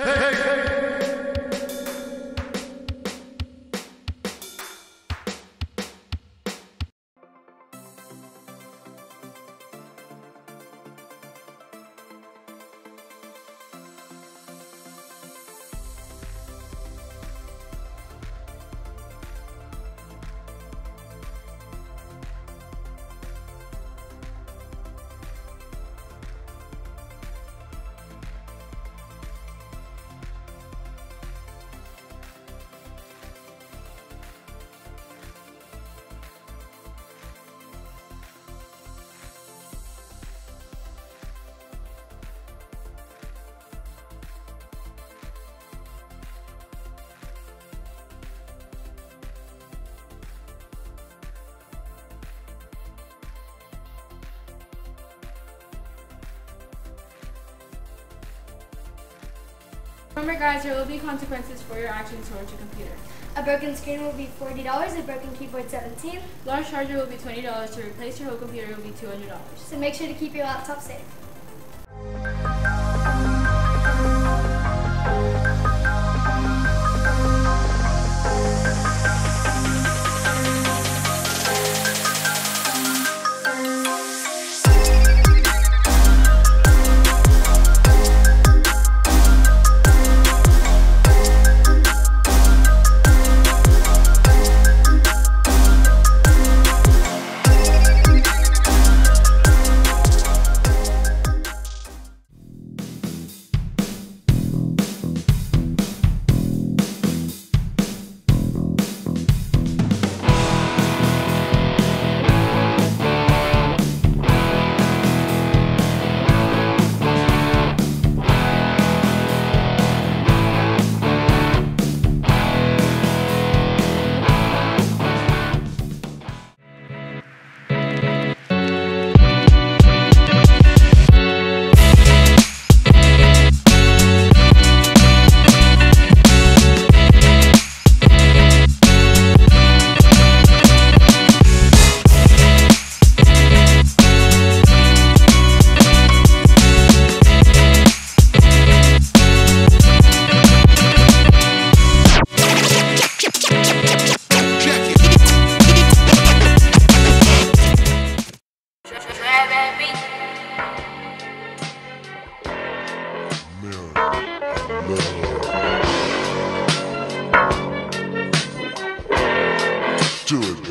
hey, hey. hey. Remember guys, there will be consequences for your actions towards your computer. A broken screen will be $40, a broken keyboard 17. Large charger will be $20, to replace your whole computer will be $200. so make sure to keep your laptop safe. Do it.